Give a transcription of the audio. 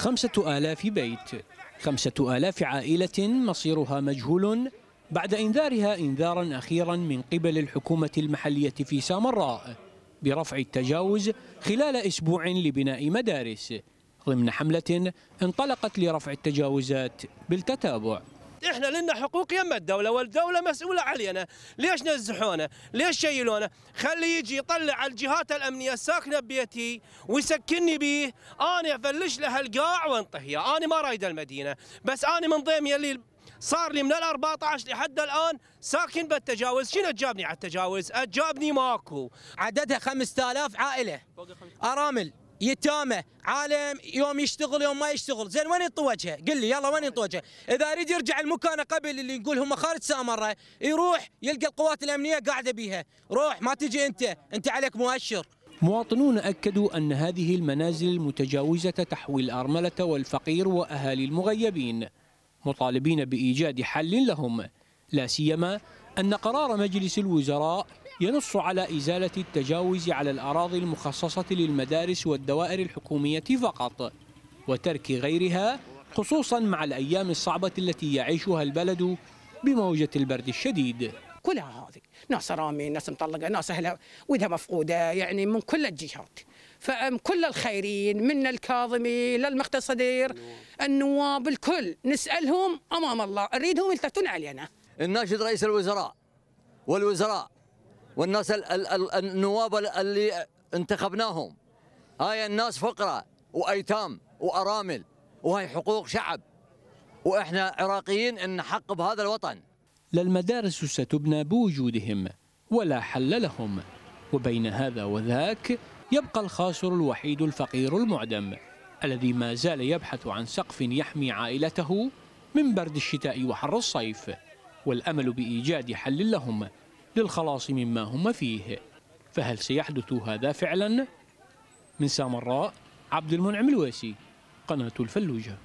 خمسة آلاف بيت. خمسة آلاف عائلة مصيرها مجهول بعد إنذارها إنذارا أخيرا من قبل الحكومة المحلية في سامراء برفع التجاوز خلال أسبوع لبناء مدارس. ضمن حملة انطلقت لرفع التجاوزات بالتتابع. إحنا لنا حقوق يم الدولة والدولة مسؤولة علينا، ليش نزحونا؟ ليش شيلونا؟ خلي يجي يطلع الجهات الأمنية الساكنه ببيتي ويسكنني بيه، أنا أفلش له القاع وانطهيه، أنا ما رايد المدينة، بس أنا من ضيم يلي صار لي من ال 14 لحد الآن ساكن بالتجاوز، شنو جابني على التجاوز؟ اجابني ماكو. عددها 5000 عائلة. أرامل. يتامى عالم يوم يشتغل يوم ما يشتغل. زين وين ينطي وجهه؟ قل لي يلا وين ينطي وجهه؟ إذا يريد يرجع المكان قبل اللي نقول هم خارج سامرة يروح يلقى القوات الأمنية قاعدة بيها. روح ما تجي أنت. أنت عليك مؤشر. مواطنون أكدوا أن هذه المنازل المتجاوزة تحوي الأرملة والفقير وأهالي المغيبين. مطالبين بإيجاد حل لهم. لا سيما أن قرار مجلس الوزراء ينص على إزالة التجاوز على الأراضي المخصصة للمدارس والدوائر الحكومية فقط وترك غيرها خصوصا مع الأيام الصعبة التي يعيشها البلد بموجة البرد الشديد. كلها هذه. ناس رامي ناس مطلقة ناس أهلها ودها مفقودة يعني من كل الجهات. فكل الخيرين من الكاظمي للمقتصدير النواب الكل نسألهم أمام الله نريدهم يلتفتون علينا. الناشد رئيس الوزراء والوزراء والناس ال ال النواب اللي انتخبناهم. هاي الناس فقراء وأيتام وأرامل وهي حقوق شعب. وإحنا عراقيين نحق بهذا الوطن. لا المدارس ستبنى بوجودهم ولا حل لهم. وبين هذا وذاك يبقى الخاسر الوحيد الفقير المعدم الذي ما زال يبحث عن سقف يحمي عائلته من برد الشتاء وحر الصيف. والأمل بإيجاد حل لهم للخلاص مما هم فيه فهل سيحدث هذا فعلا؟ من سامراء عبد المنعم الويسي قناة الفلوجة